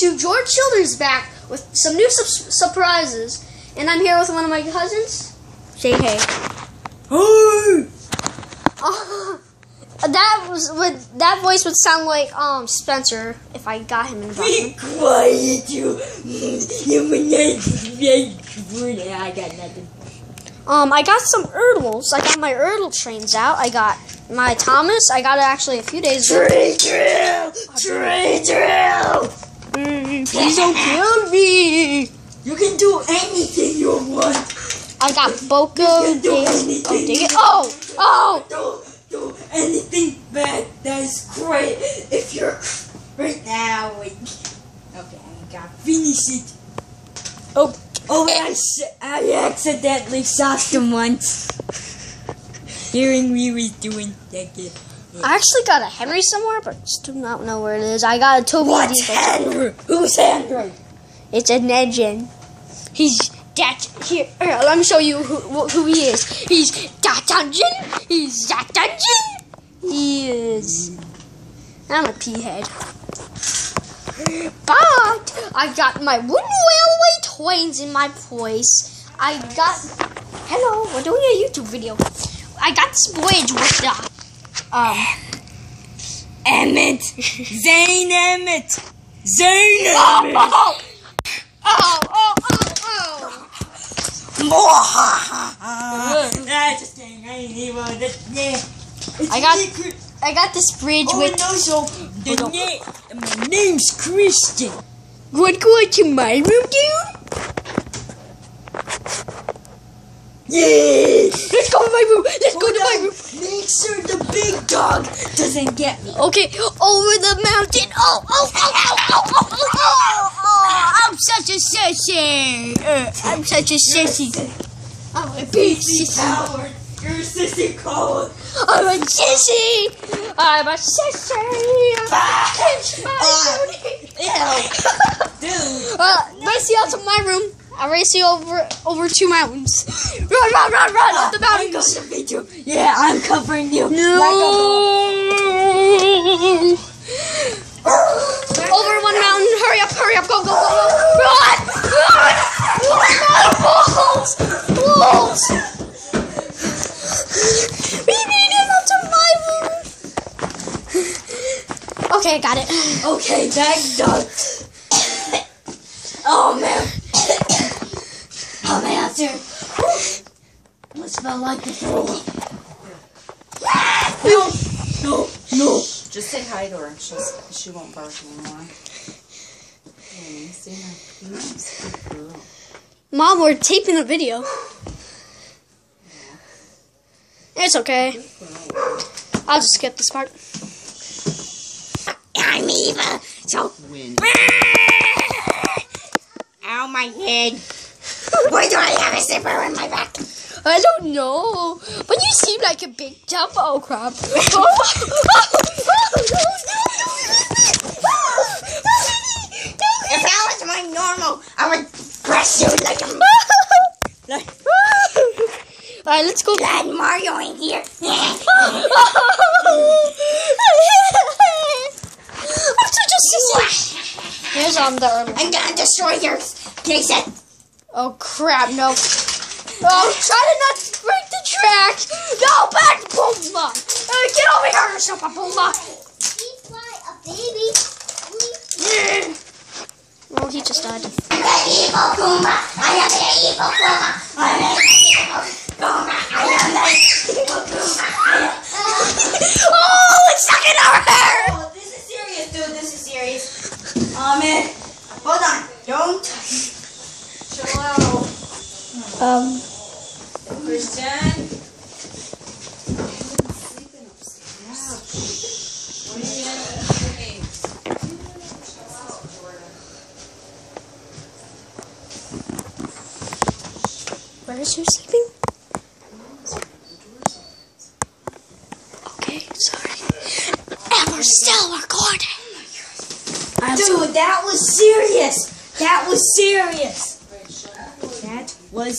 YouTube. George Childers back with some new su- surprises, and I'm here with one of my cousins. Say hey. Hey! Uh, that was would that voice would sound like um Spencer if I got him in Be quiet, you. I got nothing. Um, I got some ERTLs. I got my ERTL trains out. I got my Thomas. I got it actually a few days ago. Tree drill! Tree drill! Please don't kill me. You can do anything you want. I got BoCo. can do anything oh, it. Oh, oh. Don't do anything bad. That is great. If you're right now, wait. Okay, I got finish it. Oh. Oh, I, I accidentally shot him once. Hearing we was doing that. good. I actually got a Henry somewhere, but just do not know where it is. I got a Toby. What's Diesel. Henry? Who's Henry? It's a legend. He's that here. here, let me show you who, who he is. He's that dungeon. He's that dungeon. He is. I'm a pea head. But I got my wooden railway trains in my place. I got. Hello, we're doing a YouTube video. I got this bridge with the. Um. Emmett. Zane Emmett. Zane Oh, Emmett. oh, oh, oh, oh, oh. I just kidding. I ain't evil. That's. I got- secret. I got this bridge Oh, with. and also the name. My name's Christian. To go to my room, dude? Yeah. Let's go to my room. Let's go to my room. Make sure the big dog doesn't get me. Okay, over the mountain. Oh, oh, oh, oh, oh, oh, oh, oh, oh. I'm such a sissy. Uh, I'm such a sissy. I'm a big sissy. Howard, you're a sissy coward. I'm a sissy. I'm a sissy. My Ah. booty. Ew. Dude. Uh, race you out to my room. I'll race you over over two mountains. Run, run, run, run ah, up the I'm gonna beat you. Yeah, I'm covering you. No. Over one mountain. Hurry up, hurry up. Go, go, go, go. Run! Run! Run! Balls! Balls! We need him up to my room. Okay, got it. Okay, bag dog. oh man. Man, I'm. What smell like the throw up? No, no, no. Just say hi to her. She's, she won't bark anymore. Hey, say my please. Good girl. Mom, we're taping a video. It's okay. I'll just skip this part. I'm evil. So, Win. ow my head. Why do I have a zipper in my back? I don't know, but you seem like a big jump. Oh crap! If that was my normal, I would press you like a like Alright, let's go. Glad Mario in here. I'm such a sissy. Here's um the. I'm gonna destroy your Jason. Oh crap! No. Oh, try to not break the track. No, back, Pumba. Uh, get over here, Super Pumba. Well, he just died. The evil Goomba. I am the evil Goomba. I am the evil Goomba. I am the evil Goomba. Oh, it's stuck in our hair. Oh, this is serious, dude. This is serious. Oh man, hold on. Don't. Um. Christian. What are you doing? Where is you sleeping? Okay, sorry. And we're still recording. Dude, that was serious. That was serious was